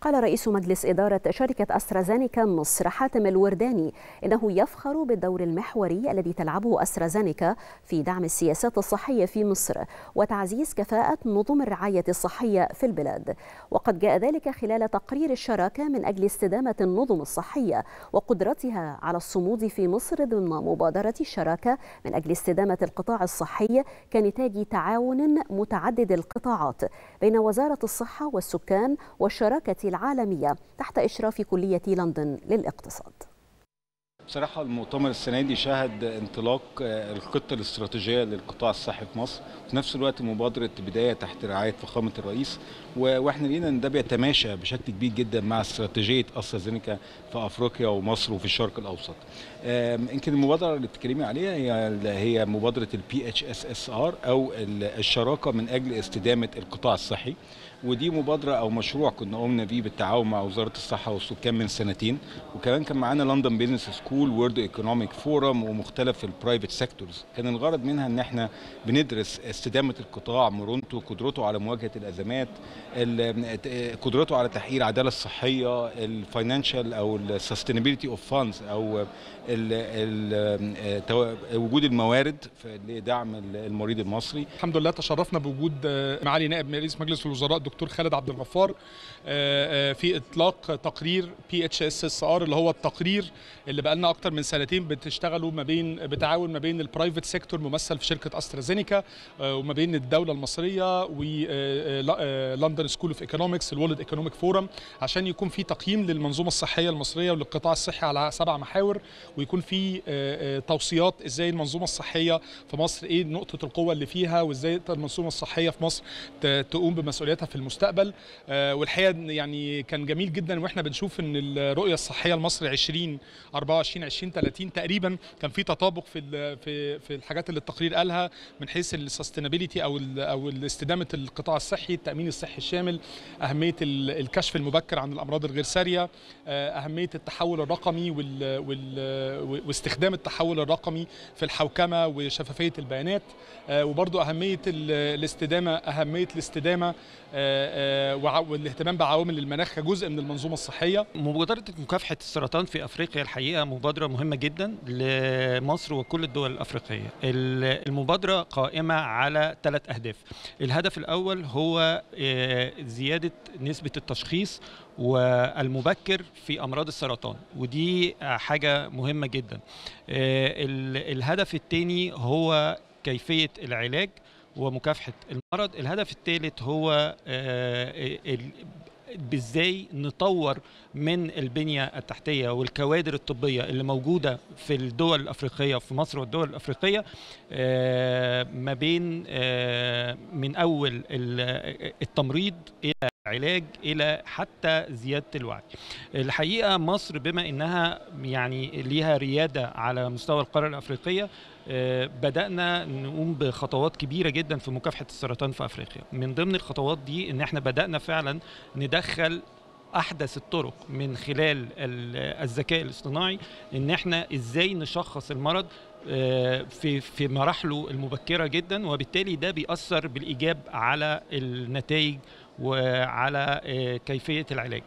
قال رئيس مجلس إدارة شركة أسترازينيكا مصر حاتم الورداني إنه يفخر بالدور المحوري الذي تلعبه أسترازينيكا في دعم السياسات الصحية في مصر وتعزيز كفاءة نظم الرعاية الصحية في البلاد. وقد جاء ذلك خلال تقرير الشراكة من أجل استدامة النظم الصحية وقدرتها على الصمود في مصر ضمن مبادرة الشراكة من أجل استدامة القطاع الصحي كنتاج تعاون متعدد القطاعات بين وزارة الصحة والسكان والشراكة العالمية تحت إشراف كلية لندن للاقتصاد. بصراحة المؤتمر السنة دي شهد انطلاق الخطة الاستراتيجية للقطاع الصحي في مصر. في نفس الوقت مبادرة بداية تحت رعاية فخامة الرئيس. وإحنا لقينا إن ده بيتماشى بشكل كبير جدا مع استراتيجية أسترازينيكا في أفريقيا ومصر وفي الشرق الأوسط. يمكن المبادرة اللي بتتكلمي عليها هي هي مبادرة ال PHSSR أو الشراكة من أجل استدامة القطاع الصحي. ودي مبادرة أو مشروع كنا قمنا بيه بالتعاون مع وزارة الصحة والسكان من سنتين. وكمان كان معانا London Business School و World Economic Forum ومختلف ال private sectors كان الغرض منها إن إحنا بندرس استدامة القطاع مرونته قدرته على مواجهة الأزمات قدرته على تحقيق العدالة الصحية ال financial أو ال sustainability of funds ال وجود الموارد لدعم المريض المصري. الحمد لله تشرفنا بوجود معالي نائب رئيس مجلس الوزراء الدكتور خالد عبد الغفار في إطلاق تقرير بي اتش اس اس ار اللي هو التقرير اللي بقى لنا أكتر من سنتين بتشتغلوا ما بين بتعاون ما بين ال private sector ممثل في شركة أسترازينيكا وما بين الدولة المصرية و London School of Economics ال World Economic Forum عشان يكون في تقييم للمنظومة الصحية المصرية وللقطاع الصحي على سبع محاور ويكون في توصيات إزاي المنظومة الصحية في مصر إيه نقطة القوة اللي فيها وإزاي المنظومة الصحية في مصر تقوم بمسؤولياتها في المستقبل. والحقيقة يعني كان جميل جدا وإحنا بنشوف إن الرؤية الصحية لمصر 20 24 20 30 تقريبا كان في تطابق في في في الحاجات اللي التقرير قالها من حيث السستينابيلتي أو ال أو استدامة القطاع الصحي التأمين الصحي الشامل أهمية الكشف المبكر عن الأمراض الغير سارية أهمية التحول الرقمي وال وال واستخدام التحول الرقمي في الحوكمة وشفافية البيانات وبرضو أهمية الاستدامة أهمية الاستدامة والاهتمام بعوامل المناخ كجزء من المنظومة الصحية. مبادرة مكافحة السرطان في أفريقيا الحقيقة مبادره مهمة جدا لمصر وكل الدول الأفريقية. المبادرة قائمة على ثلاث أهداف. الهدف الأول هو زيادة نسبة التشخيص والمبكر في أمراض السرطان ودي حاجة مهمة جدا. الهدف الثاني هو كيفية العلاج ومكافحة المرض. الهدف الثالث هو بإزاي نطور من البنية التحتية والكوادر الطبية اللي موجودة في الدول الأفريقية في مصر والدول الأفريقية ما بين من أول التمريض إلى علاج إلى حتى زيادة الوعي. الحقيقة مصر بما إنها يعني ليها ريادة على مستوى القارة الأفريقية بدأنا نقوم بخطوات كبيرة جدا في مكافحة السرطان في أفريقيا. من ضمن الخطوات دي إن إحنا بدأنا فعلا ندخل أحدث الطرق من خلال الذكاء الاصطناعي إن إحنا إزاي نشخص المرض في في مراحله المبكرة جدا وبالتالي ده بيأثر بالإيجاب على النتائج وعلى كيفية العلاج.